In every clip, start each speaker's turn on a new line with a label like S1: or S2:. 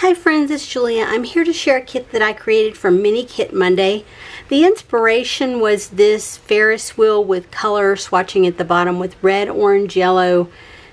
S1: Hi friends, it's Julia. I'm here to share a kit that I created for Mini Kit Monday. The inspiration was this Ferris wheel with color swatching at the bottom with red, orange, yellow,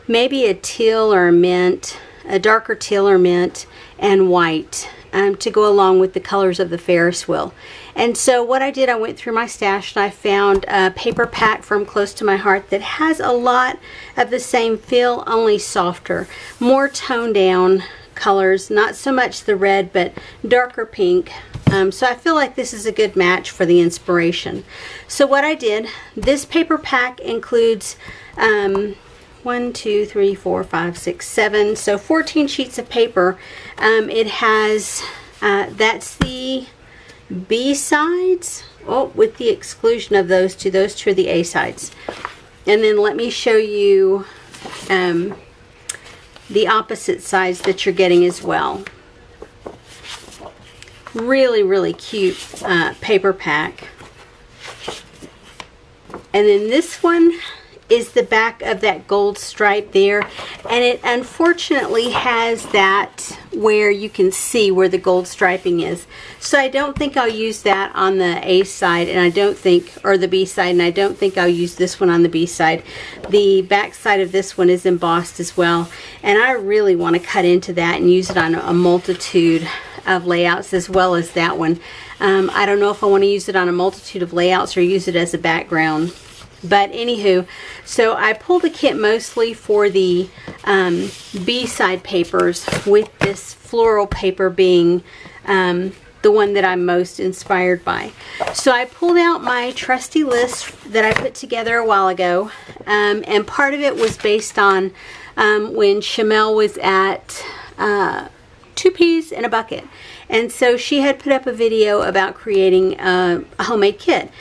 S1: maybe a teal or a mint, a darker teal or mint, and white um, to go along with the colors of the Ferris wheel. And so what I did, I went through my stash and I found a paper pack from Close to My Heart that has a lot of the same feel, only softer, more toned down colors, not so much the red, but darker pink. Um, so I feel like this is a good match for the inspiration. So what I did, this paper pack includes um, one, two, three, four, five, six, seven, so 14 sheets of paper. Um, it has, uh, that's the B sides, oh, with the exclusion of those two. Those two are the A sides. And then let me show you um, the opposite sides that you're getting as well. Really, really cute uh, paper pack. And then this one is the back of that gold stripe there. And it unfortunately has that where you can see where the gold striping is. So I don't think I'll use that on the A side and I don't think or the B side and I don't think I'll use this one on the B side. The back side of this one is embossed as well and I really want to cut into that and use it on a multitude of layouts as well as that one. Um, I don't know if I want to use it on a multitude of layouts or use it as a background but anywho, so I pulled the kit mostly for the um, B-side papers with this floral paper being um, the one that I'm most inspired by. So I pulled out my trusty list that I put together a while ago um, and part of it was based on um, when Shimelle was at uh, Two Peas in a Bucket. And so she had put up a video about creating a homemade kit.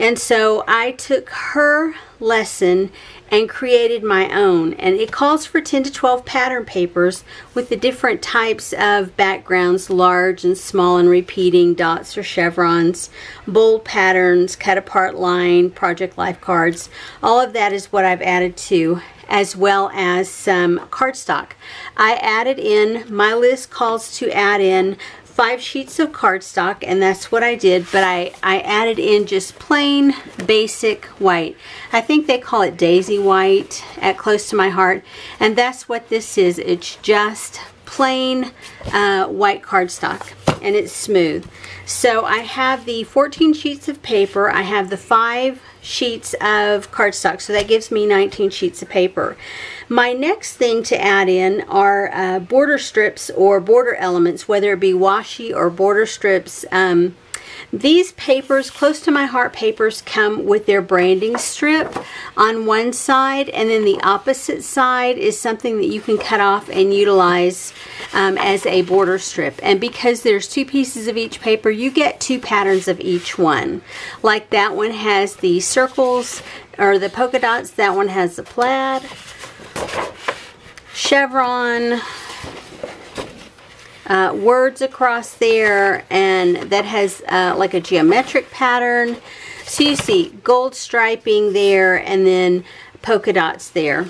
S1: And so I took her lesson and created my own. And it calls for 10 to 12 pattern papers with the different types of backgrounds, large and small and repeating, dots or chevrons, bold patterns, cut apart line, project life cards. All of that is what I've added to as well as some cardstock. I added in, my list calls to add in five sheets of cardstock and that's what I did but I, I added in just plain basic white. I think they call it daisy white at close to my heart and that's what this is. It's just plain uh, white cardstock and it's smooth. So I have the 14 sheets of paper. I have the five sheets of cardstock. So that gives me 19 sheets of paper. My next thing to add in are uh, border strips or border elements, whether it be washi or border strips. Um, these papers, close to my heart papers, come with their branding strip on one side and then the opposite side is something that you can cut off and utilize um, as a border strip. And because there's two pieces of each paper, you get two patterns of each one. Like that one has the circles or the polka dots, that one has the plaid, chevron, uh, words across there and that has uh, like a geometric pattern. So you see gold striping there and then polka dots there.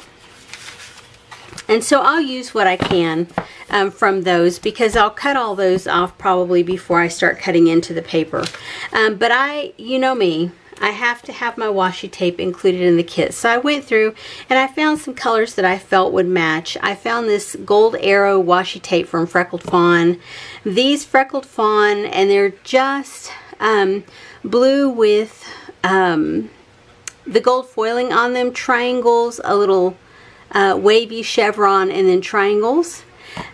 S1: And so I'll use what I can um, from those because I'll cut all those off probably before I start cutting into the paper. Um, but I, you know me, I have to have my washi tape included in the kit. So I went through and I found some colors that I felt would match. I found this Gold Arrow washi tape from Freckled Fawn. These Freckled Fawn and they're just um, blue with um, the gold foiling on them, triangles, a little uh, wavy chevron, and then triangles.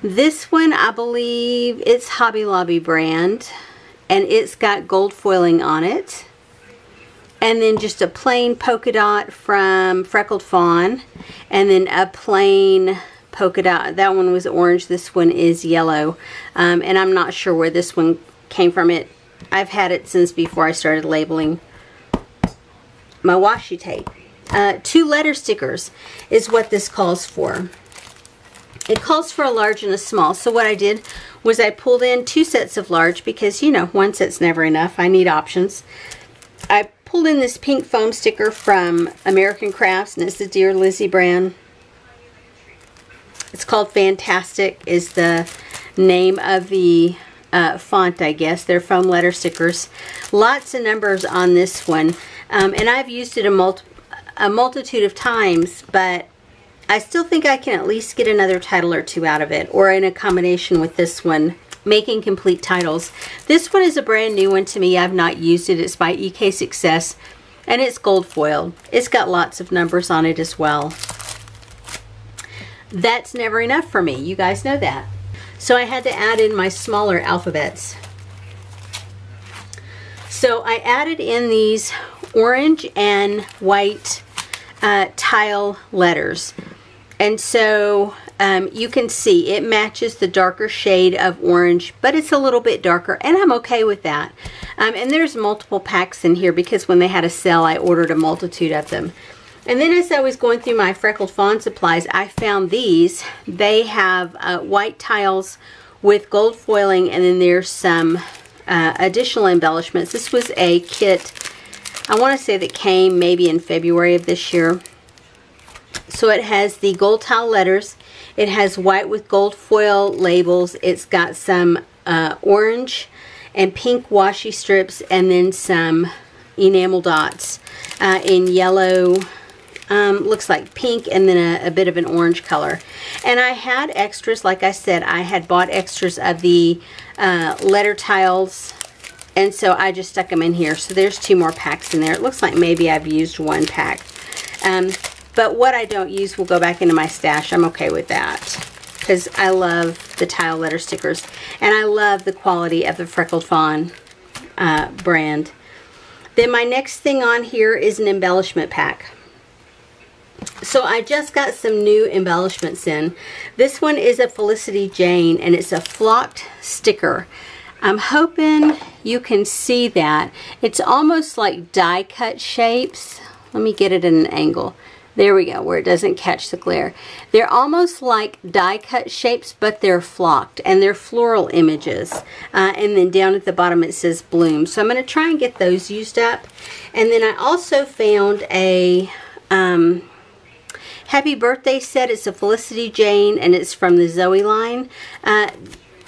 S1: This one, I believe, it's Hobby Lobby brand, and it's got gold foiling on it and then just a plain polka dot from Freckled Fawn and then a plain polka dot. That one was orange. This one is yellow. Um, and I'm not sure where this one came from. It I've had it since before I started labeling my washi tape. Uh, two letter stickers is what this calls for. It calls for a large and a small. So what I did was I pulled in two sets of large because, you know, one set's never enough. I need options. I pulled in this pink foam sticker from American Crafts, and it's the Dear Lizzie brand. It's called Fantastic, is the name of the uh, font, I guess. They're foam letter stickers. Lots of numbers on this one. Um, and I've used it a, multi a multitude of times, but I still think I can at least get another title or two out of it, or in a combination with this one, making complete titles. This one is a brand new one to me. I've not used it. It's by EK Success, and it's gold foiled. It's got lots of numbers on it as well. That's never enough for me. You guys know that. So I had to add in my smaller alphabets. So I added in these orange and white uh, tile letters. And so um, you can see it matches the darker shade of orange, but it's a little bit darker, and I'm okay with that. Um, and there's multiple packs in here because when they had a sale, I ordered a multitude of them. And then as I was going through my Freckled Fawn supplies, I found these. They have uh, white tiles with gold foiling, and then there's some uh, additional embellishments. This was a kit, I want to say that came maybe in February of this year. So it has the gold tile letters. It has white with gold foil labels. It's got some uh, orange and pink washi strips and then some enamel dots uh, in yellow, um, looks like pink and then a, a, bit of an orange color. And I had extras, like I said, I had bought extras of the uh, letter tiles and so I just stuck them in here. So there's two more packs in there. It looks like maybe I've used one pack. Um, but what I don't use will go back into my stash. I'm okay with that because I love the tile letter stickers and I love the quality of the Freckled Fawn uh, brand. Then my next thing on here is an embellishment pack. So I just got some new embellishments in. This one is a Felicity Jane and it's a flocked sticker. I'm hoping you can see that. It's almost like die cut shapes. Let me get it at an angle. There we go, where it doesn't catch the glare. They're almost like die cut shapes, but they're flocked, and they're floral images. Uh, and then down at the bottom it says bloom. So I'm going to try and get those used up. And then I also found a um, happy birthday set. It's a Felicity Jane, and it's from the Zoe line. Uh,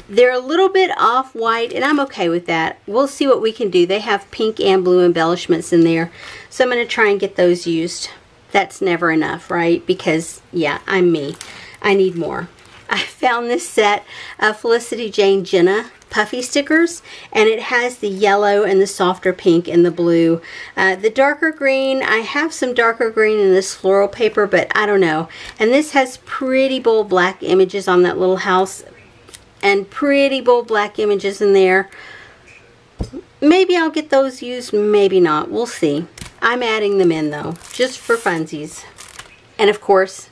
S1: they're a little bit off-white, and I'm okay with that. We'll see what we can do. They have pink and blue embellishments in there, so I'm going to try and get those used that's never enough, right? Because, yeah, I'm me. I need more. I found this set of Felicity Jane Jenna puffy stickers and it has the yellow and the softer pink and the blue. Uh, the darker green, I have some darker green in this floral paper but I don't know. And this has pretty bold black images on that little house and pretty bold black images in there. Maybe I'll get those used, maybe not. We'll see. I'm adding them in though, just for funsies. And of course,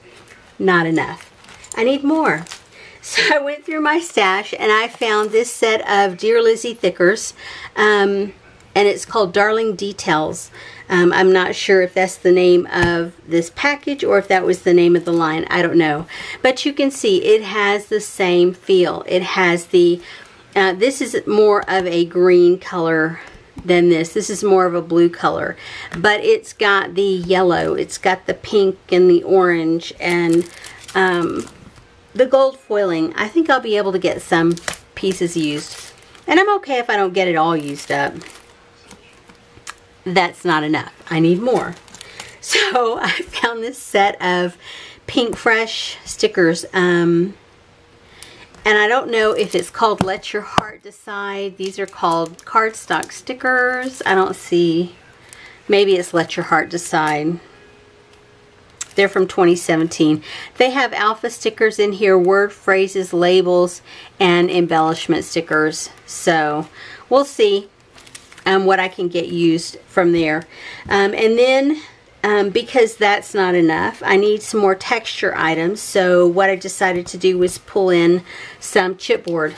S1: not enough. I need more. So I went through my stash and I found this set of Dear Lizzie Thickers. Um, and it's called Darling Details. Um, I'm not sure if that's the name of this package or if that was the name of the line. I don't know. But you can see it has the same feel. It has the, uh, this is more of a green color than this. This is more of a blue color, but it's got the yellow, it's got the pink and the orange and um, the gold foiling. I think I'll be able to get some pieces used. And I'm okay if I don't get it all used up. That's not enough. I need more. So I found this set of Pinkfresh stickers. Um, and I don't know if it's called Let Your Heart Decide. These are called cardstock stickers. I don't see. Maybe it's Let Your Heart Decide. They're from 2017. They have alpha stickers in here, word phrases, labels, and embellishment stickers. So we'll see um, what I can get used from there. Um, and then um, because that's not enough. I need some more texture items. So what I decided to do was pull in some chipboard.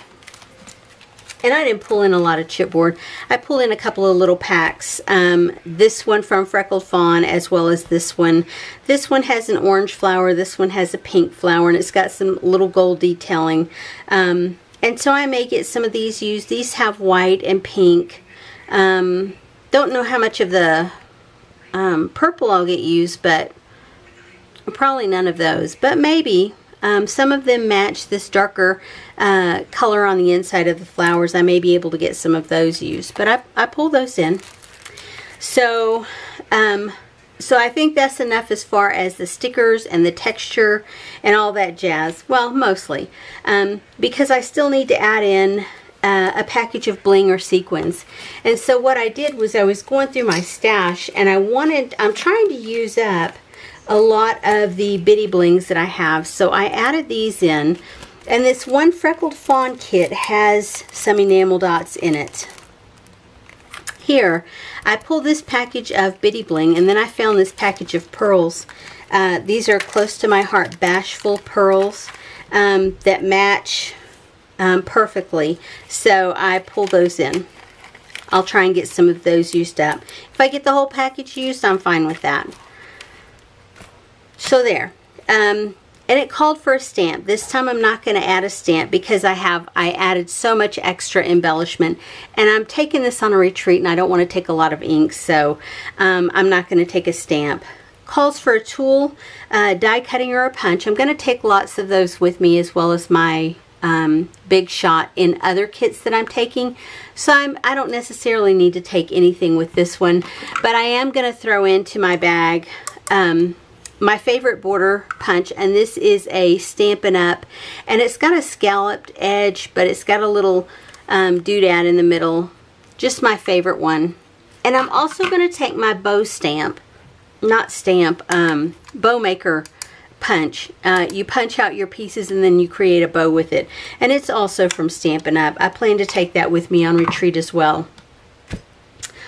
S1: And I didn't pull in a lot of chipboard. I pulled in a couple of little packs. Um, this one from Freckled Fawn as well as this one. This one has an orange flower. This one has a pink flower and it's got some little gold detailing. Um, and so I may get some of these used. These have white and pink. Um, don't know how much of the um, purple I'll get used, but probably none of those. But maybe. Um, some of them match this darker uh, color on the inside of the flowers. I may be able to get some of those used, but I, I pull those in. So, um, so I think that's enough as far as the stickers and the texture and all that jazz. Well, mostly. Um, because I still need to add in uh, a package of bling or sequins. And so what I did was I was going through my stash and I wanted, I'm trying to use up a lot of the bitty blings that I have. So I added these in. And this one Freckled Fawn kit has some enamel dots in it. Here, I pulled this package of bitty bling and then I found this package of pearls. Uh, these are close to my heart, bashful pearls um, that match um, perfectly. So I pull those in. I'll try and get some of those used up. If I get the whole package used, I'm fine with that. So there. Um, and it called for a stamp. This time I'm not going to add a stamp because I have I added so much extra embellishment and I'm taking this on a retreat and I don't want to take a lot of ink so um, I'm not going to take a stamp. Calls for a tool, uh, die cutting or a punch. I'm going to take lots of those with me as well as my um, Big Shot in other kits that I'm taking. So I'm, I don't necessarily need to take anything with this one, but I am going to throw into my bag um, my favorite border punch and this is a Stampin' Up and it's got a scalloped edge but it's got a little um, doodad in the middle just my favorite one and I'm also going to take my bow stamp not stamp um, bow maker punch uh, you punch out your pieces and then you create a bow with it and it's also from Stampin' Up I plan to take that with me on retreat as well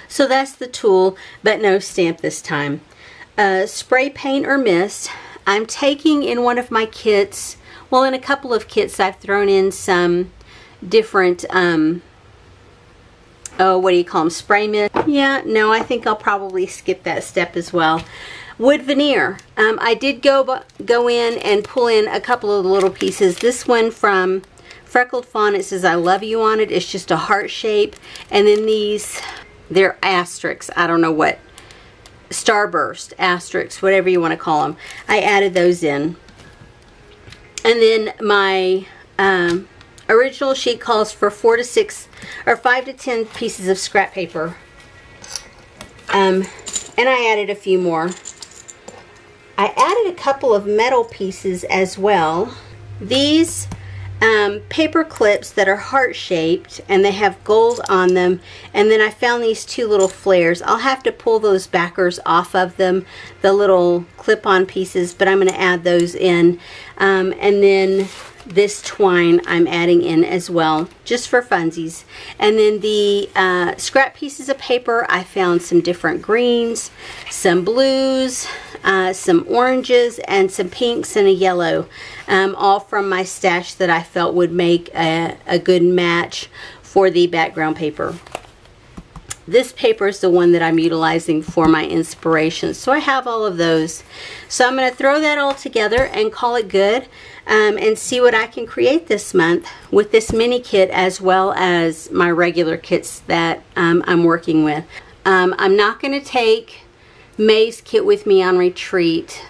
S1: so that's the tool but no stamp this time uh, spray paint or mist. I'm taking in one of my kits, well in a couple of kits I've thrown in some different, um, oh what do you call them, spray mist? Yeah, no I think I'll probably skip that step as well. Wood veneer. Um, I did go go in and pull in a couple of little pieces. This one from Freckled Fawn, it says I love you on it. It's just a heart shape. And then these, they're asterisks. I don't know what starburst, asterisks, whatever you want to call them. I added those in. And then my um, original sheet calls for four to six or five to ten pieces of scrap paper. Um, and I added a few more. I added a couple of metal pieces as well. These um, paper clips that are heart-shaped and they have gold on them and then I found these two little flares. I'll have to pull those backers off of them, the little clip-on pieces, but I'm going to add those in. Um, and then this twine I'm adding in as well, just for funsies. And then the uh, scrap pieces of paper, I found some different greens, some blues, uh, some oranges, and some pinks and a yellow um, all from my stash that I felt would make a, a good match for the background paper. This paper is the one that I'm utilizing for my inspiration. So I have all of those. So I'm going to throw that all together and call it good um, and see what I can create this month with this mini kit as well as my regular kits that um, I'm working with. Um, I'm not going to take May's kit with me on retreat,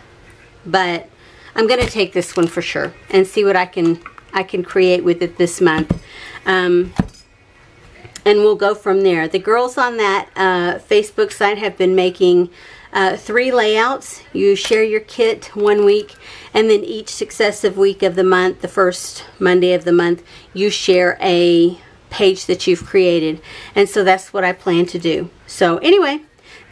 S1: but I'm going to take this one for sure and see what I can I can create with it this month. Um, and we'll go from there. The girls on that uh, Facebook site have been making uh, three layouts. You share your kit one week and then each successive week of the month, the first Monday of the month, you share a page that you've created. And so that's what I plan to do. So anyway,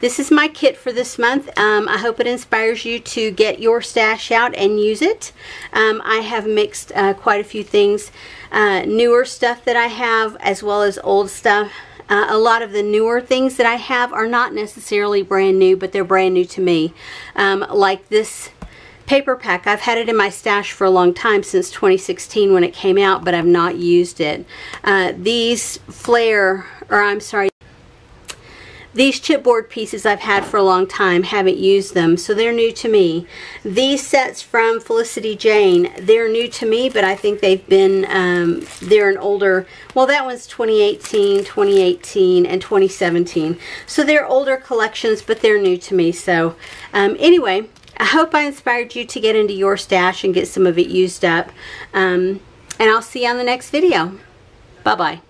S1: this is my kit for this month. Um, I hope it inspires you to get your stash out and use it. Um, I have mixed uh, quite a few things. Uh, newer stuff that I have as well as old stuff. Uh, a lot of the newer things that I have are not necessarily brand new, but they're brand new to me. Um, like this paper pack. I've had it in my stash for a long time, since 2016 when it came out, but I've not used it. Uh, these flare, or I'm sorry, these chipboard pieces I've had for a long time, haven't used them, so they're new to me. These sets from Felicity Jane, they're new to me, but I think they've been, um, they're an older, well that one's 2018, 2018, and 2017. So they're older collections, but they're new to me. So um, anyway, I hope I inspired you to get into your stash and get some of it used up. Um, and I'll see you on the next video. Bye-bye.